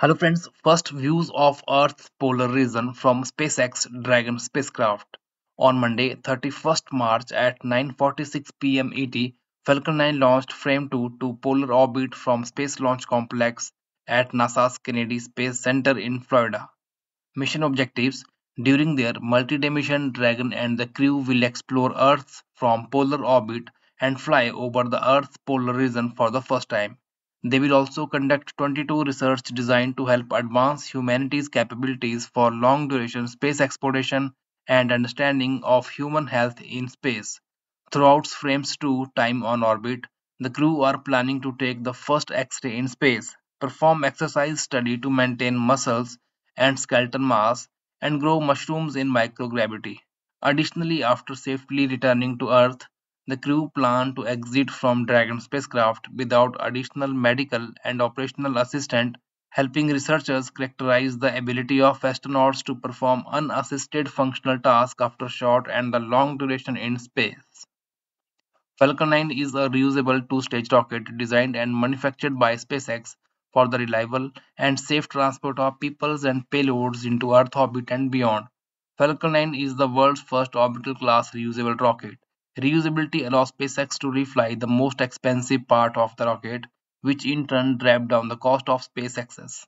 Hello friends, first views of Earth's polar region from SpaceX Dragon spacecraft. On Monday, 31st March at 9:46 p.m. ET, Falcon 9 launched Fram2 to polar orbit from Space Launch Complex at NASA's Kennedy Space Center in Florida. Mission objectives During their multi-day mission, Dragon and the crew will explore Earth from polar orbit and fly over the Earth's polar region for the first time. They will also conduct twenty-two research designed to help advance humanity's capabilities for long-duration space exploration and understanding of human health in space. Throughout Fram2's time on orbit, the crew are planning to take the first X-ray in space, perform exercise study to maintain muscles and skeletal mass, and grow mushrooms in microgravity. Additionally, after safely returning to Earth, the crew plan to exit from Dragon spacecraft without additional medical and operational assistance, helping researchers characterize the ability of astronauts to perform unassisted functional tasks after short and the long duration in space. Falcon 9 is a reusable two-stage rocket designed and manufactured by SpaceX for the reliable and safe transport of peoples and payloads into Earth orbit and beyond. Falcon 9 is the world's first orbital class reusable rocket. Reusability allows SpaceX to refly the most expensive part of the rocket, which in turn drive down the cost of space access.